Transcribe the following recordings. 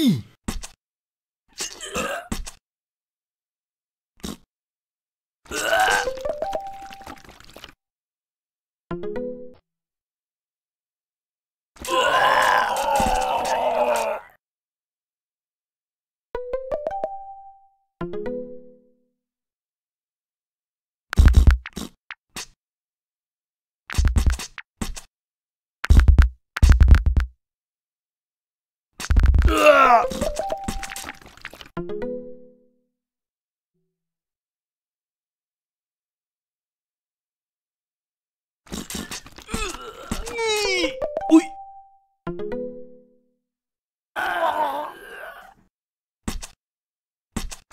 い。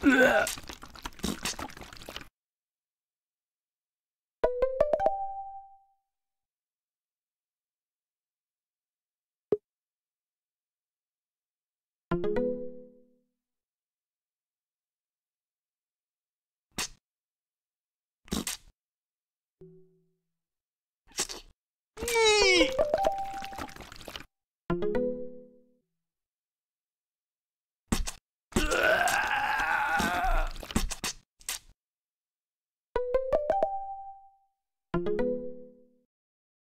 you you